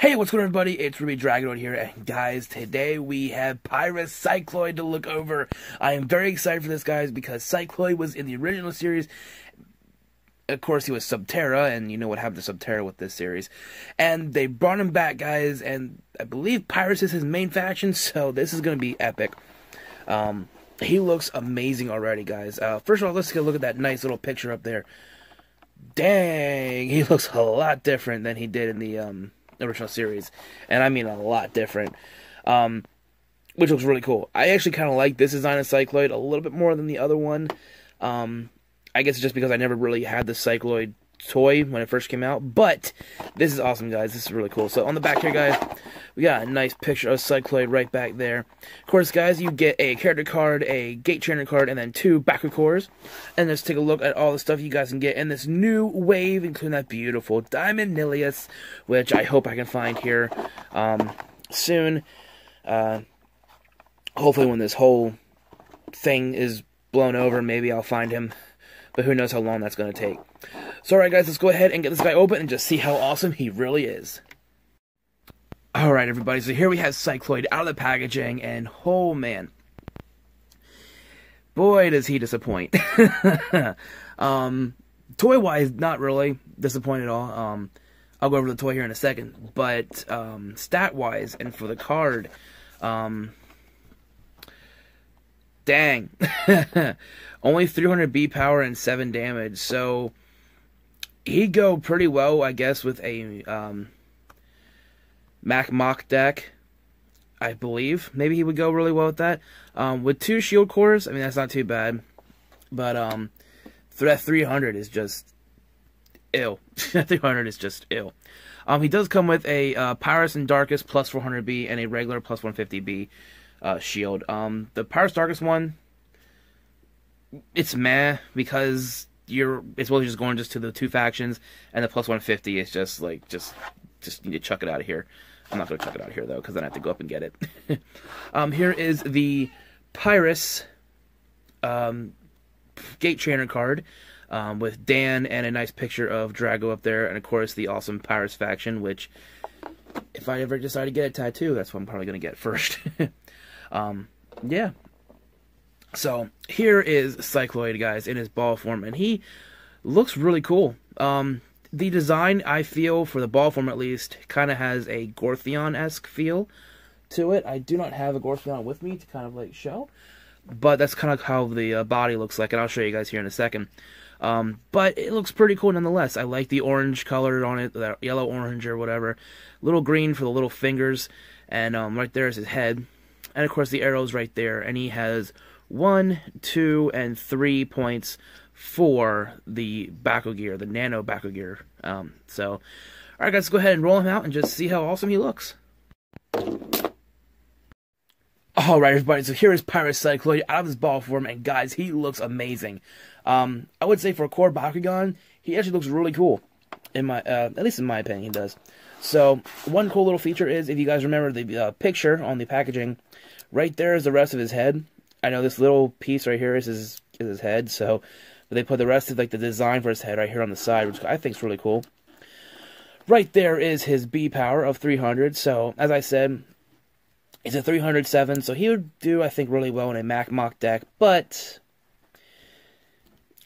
Hey, what's going on, everybody? It's Ruby Dragon here, and guys, today we have Pyrus Cycloid to look over. I am very excited for this, guys, because Cycloid was in the original series. Of course, he was Subterra, and you know what happened to Subterra with this series. And they brought him back, guys, and I believe Pyrus is his main faction, so this is going to be epic. Um, he looks amazing already, guys. Uh, first of all, let's take a look at that nice little picture up there. Dang, he looks a lot different than he did in the um, original series, and I mean a lot different. Um, which looks really cool. I actually kind of like this design of Cycloid a little bit more than the other one. Um, I guess it's just because I never really had the Cycloid toy when it first came out, but this is awesome, guys. This is really cool. So on the back here, guys, we got a nice picture of Cycloid right back there. Of course, guys, you get a character card, a gate trainer card, and then two BakuCores. And let's take a look at all the stuff you guys can get in this new wave, including that beautiful Diamond Nillious, which I hope I can find here um, soon. Uh, hopefully when this whole thing is blown over, maybe I'll find him. But who knows how long that's going to take. So alright guys, let's go ahead and get this guy open and just see how awesome he really is. Alright everybody, so here we have Cycloid out of the packaging, and oh man. Boy, does he disappoint. um, toy-wise, not really disappointed at all. Um, I'll go over the toy here in a second. But um, stat-wise, and for the card, um, dang. Only 300 B power and 7 damage, so he'd go pretty well, I guess, with a um, Mac Mock deck. I believe maybe he would go really well with that. Um, with two shield cores, I mean that's not too bad, but um, that 300 is just ill. 300 is just ill. Um, he does come with a uh, Pyrus and Darkus plus 400B and a regular plus 150B uh, shield. Um, the Pyrus Darkus one, it's meh because you're it's really just going just to the two factions, and the plus 150 is just like just just need to chuck it out of here. I'm not going to chuck it out of here though, because then I have to go up and get it. um, here is the Pyrus um, Gate Trainer card. Um, with Dan and a nice picture of Drago up there, and of course the awesome Pyrus faction, which, if I ever decide to get a tattoo, that's what I'm probably going to get first. um, yeah, so here is Cycloid, guys, in his ball form, and he looks really cool. Um, the design, I feel, for the ball form at least, kind of has a Gorthion-esque feel to it. I do not have a Gorthion with me to kind of like show, but that's kind of how the uh, body looks like, and I'll show you guys here in a second. Um, but it looks pretty cool nonetheless. I like the orange color on it, the yellow orange or whatever. Little green for the little fingers, and um, right there is his head. And of course the arrow's right there, and he has one, two, and three points for the Bakugear, the Nano Bakugear. Um, so, all right, guys, go ahead and roll him out and just see how awesome he looks. All right, everybody. So here is Pyrus Cycloid out of his ball form, and guys, he looks amazing. Um, I would say for a core Bakugan, he actually looks really cool. In my, uh, at least in my opinion, he does. So one cool little feature is, if you guys remember the uh, picture on the packaging, right there is the rest of his head. I know this little piece right here is his is his head, so they put the rest of like the design for his head right here on the side, which I think is really cool. Right there is his B power of 300. So as I said, he's a 307, so he would do I think really well in a Mac Mock deck, but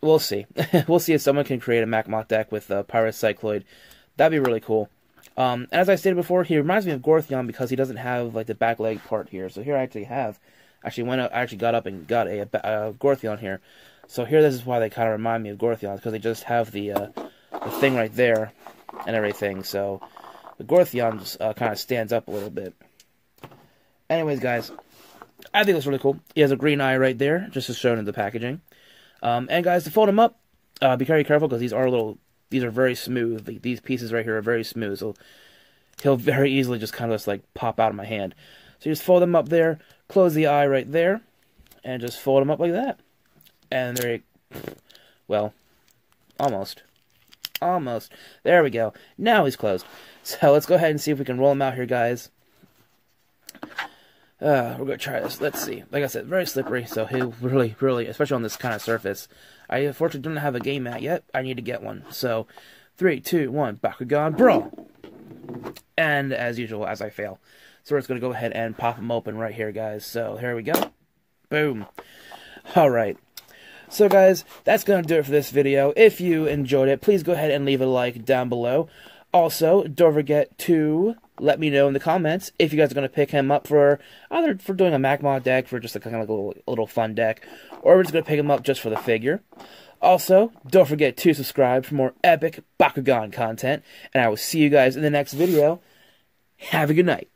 we'll see. we'll see if someone can create a Mac Mock deck with uh, Pyrus Cycloid. That'd be really cool. Um, and as I stated before, he reminds me of Gorthion because he doesn't have like the back leg part here. So here I actually have actually went up, actually got up and got a, a, a here. So here, this is why they kind of remind me of Gorthions, because they just have the, uh, the thing right there and everything. So the Gorthion just uh, kind of stands up a little bit. Anyways, guys, I think it's really cool. He has a green eye right there, just as shown in the packaging. Um, and guys, to fold him up, uh, be very careful because these are a little, these are very smooth. These pieces right here are very smooth, so he'll very easily just kind of just like pop out of my hand. So you just fold them up there, close the eye right there, and just fold them up like that. And there you, well, almost. Almost. There we go. Now he's closed. So let's go ahead and see if we can roll him out here, guys. Uh, we're going to try this. Let's see. Like I said, very slippery, so he'll really, really, especially on this kind of surface. I unfortunately don't have a game mat yet. I need to get one. So, three, two, one, Bakugan Brawl. And as usual, as I fail. So we're just going to go ahead and pop them open right here, guys. So here we go. Boom. Alright. So guys, that's going to do it for this video. If you enjoyed it, please go ahead and leave a like down below. Also, don't forget to let me know in the comments if you guys are going to pick him up for either for doing a Magmar deck for just a kind of like a little, little fun deck, or we're just going to pick him up just for the figure. Also, don't forget to subscribe for more epic Bakugan content, and I will see you guys in the next video. Have a good night.